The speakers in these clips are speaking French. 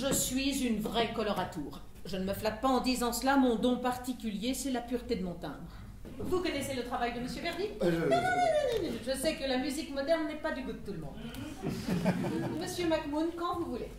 Je suis une vraie coloratour. Je ne me flatte pas en disant cela, mon don particulier, c'est la pureté de mon timbre. Vous connaissez le travail de Monsieur Verdi? Euh, je- Je sais que la musique moderne n'est pas du goût de tout le monde. Monsieur MacMoon, quand vous voulez.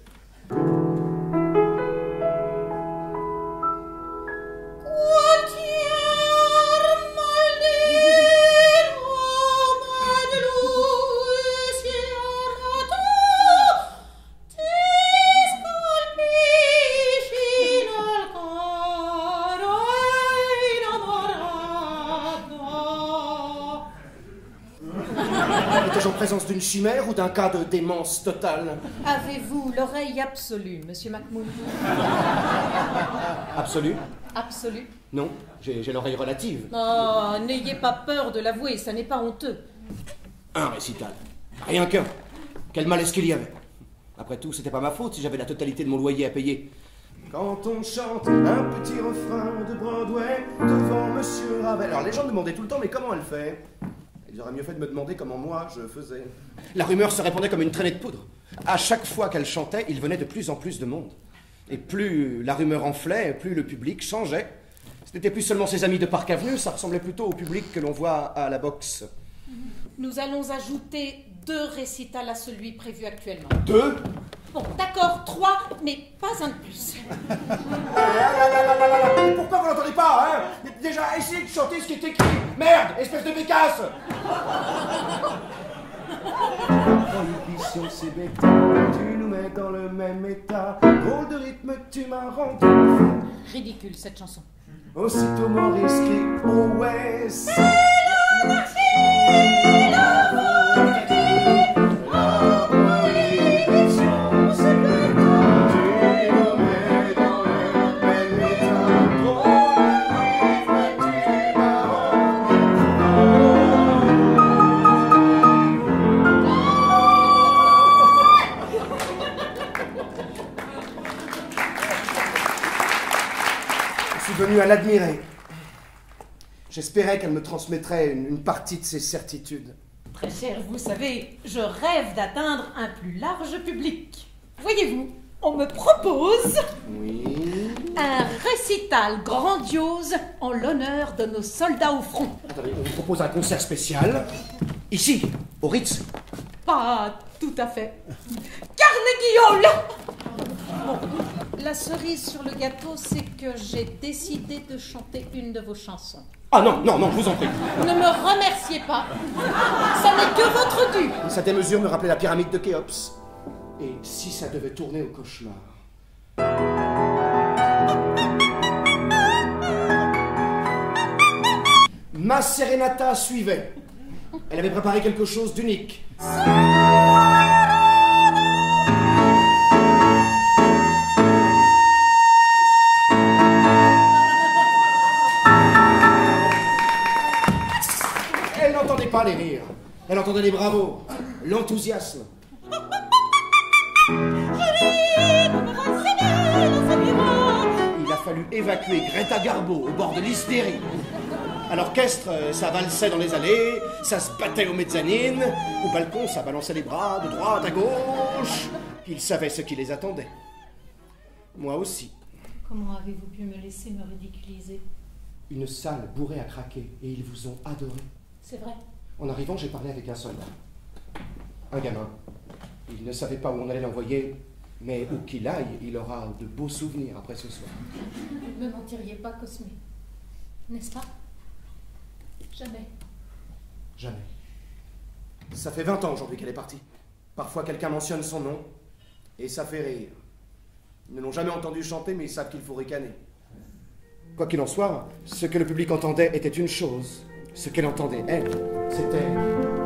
Étais-je en présence d'une chimère ou d'un cas de démence totale Avez-vous l'oreille absolue, Monsieur MacMoon Absolue Absolue Non, j'ai j'ai l'oreille relative. Oh, n'ayez pas peur de l'avouer, ça n'est pas honteux. Un récital. Rien qu'un. Quel mal est-ce qu'il y avait Après tout, c'était pas ma faute si j'avais la totalité de mon loyer à payer. Quand on chante un petit refrain de Broadway devant Monsieur Ravel. Alors les gens me demandaient tout le temps, mais comment elle fait? Ils auraient mieux fait de me demander comment moi je faisais. La rumeur se répandait comme une traînée de poudre. À chaque fois qu'elle chantait, il venait de plus en plus de monde. Et plus la rumeur enflait, plus le public changeait. Ce n'était plus seulement ses amis de Parc Avenue, ça ressemblait plutôt au public que l'on voit à la boxe. Nous allons ajouter deux récitals à celui prévu actuellement. Deux? Bon, d'accord, trois, mais pas un de plus. Mais pourquoi vous l'entendez pas, hein? Déjà, essayez de chanter ce qui est écrit Merde, espèce de bécasse Prohibition, c'est bête, tu nous mets dans le même état. Drôle de rythme, tu m'as rendu fou. Ridicule cette chanson. Aussitôt Maurice crie, oh ouais, c'est L'admirer. J'espérais qu'elle me transmettrait une, une partie de ses certitudes. Très cher, vous savez, je rêve d'atteindre un plus large public. Voyez-vous, on me propose Oui. un récital grandiose en l'honneur de nos soldats au front. Attendez, on vous propose un concert spécial. Ici, au Ritz. Pas tout à fait. Carnegie Hall la cerise sur le gâteau, c'est que j'ai décidé de chanter une de vos chansons. Ah non, non, non, je vous en prie. Ne me remerciez pas. Ça n'est que votre dû. Sa démesure me rappelait la pyramide de Khéops. Et si ça devait tourner au cauchemar Ma Serenata suivait. Elle avait préparé quelque chose d'unique. Pas les rires. Elle entendait les bravos, l'enthousiasme. Il a fallu évacuer Greta Garbo au bord de l'hystérie. À l'orchestre, euh, ça valsait dans les allées, ça se battait aux mezzanines, au balcon, ça balançait les bras de droite à gauche. Ils savaient ce qui les attendait. Moi aussi. Comment avez-vous pu me laisser me ridiculiser? Une salle bourrée à craquer et ils vous ont adoré. C'est vrai. En arrivant, j'ai parlé avec un soldat. Un gamin. Il ne savait pas où on allait l'envoyer, mais où qu'il aille, il aura de beaux souvenirs après ce soir. Ne me mentiriez pas, Cosme. N'est-ce pas? Jamais. Jamais. Ça fait 20 ans aujourd'hui qu'elle est partie. Parfois, quelqu'un mentionne son nom, et ça fait rire. Ils ne l'ont jamais entendu chanter, mais ils savent qu'il faut ricaner. Quoi qu'il en soit, ce que le public entendait était une chose. Ce qu'elle entendait, elle, c'était